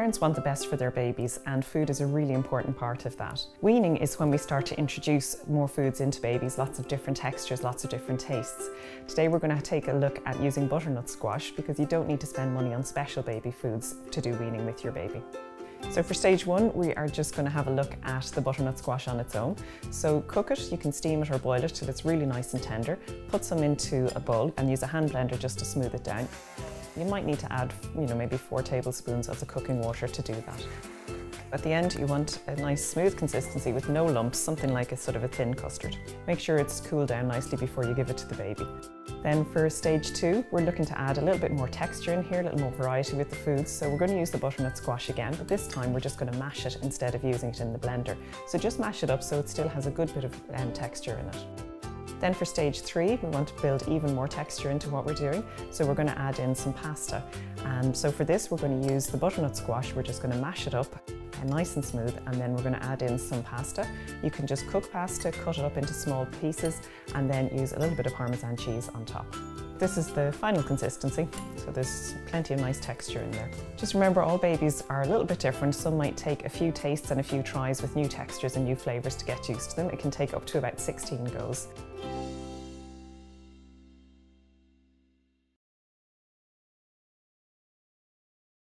Parents want the best for their babies and food is a really important part of that. Weaning is when we start to introduce more foods into babies, lots of different textures, lots of different tastes. Today we're going to take a look at using butternut squash because you don't need to spend money on special baby foods to do weaning with your baby. So for stage one, we are just going to have a look at the butternut squash on its own. So cook it, you can steam it or boil it till it's really nice and tender. Put some into a bowl and use a hand blender just to smooth it down. You might need to add, you know, maybe four tablespoons of the cooking water to do that. At the end, you want a nice smooth consistency with no lumps, something like a sort of a thin custard. Make sure it's cooled down nicely before you give it to the baby. Then for stage two, we're looking to add a little bit more texture in here, a little more variety with the foods. So we're going to use the butternut squash again, but this time we're just going to mash it instead of using it in the blender. So just mash it up so it still has a good bit of um, texture in it. Then for stage three, we want to build even more texture into what we're doing. So we're going to add in some pasta. And so for this, we're going to use the butternut squash. We're just going to mash it up uh, nice and smooth and then we're going to add in some pasta. You can just cook pasta, cut it up into small pieces and then use a little bit of Parmesan cheese on top. This is the final consistency, so there's plenty of nice texture in there. Just remember all babies are a little bit different. Some might take a few tastes and a few tries with new textures and new flavours to get used to them. It can take up to about 16 goes.